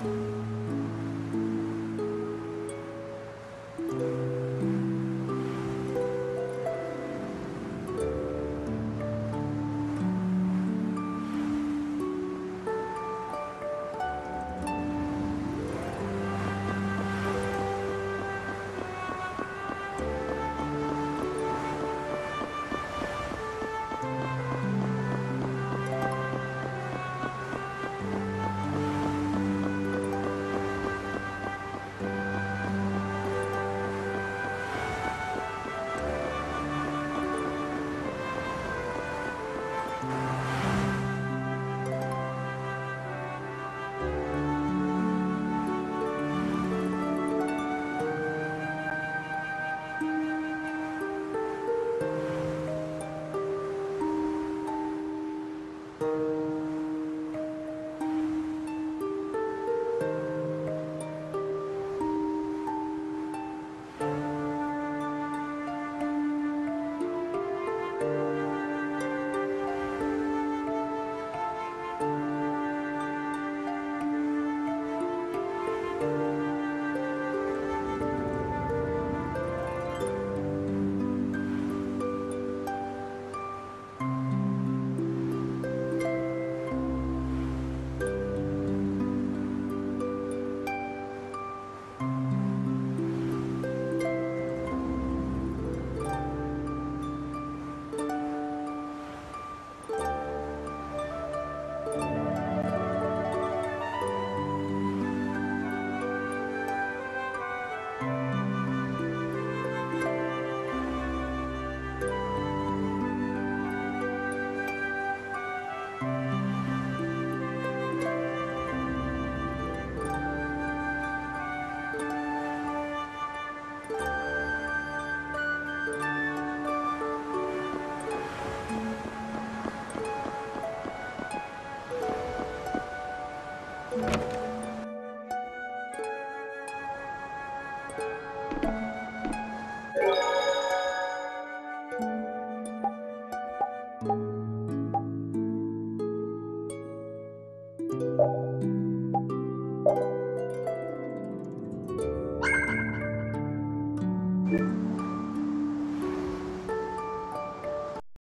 嗯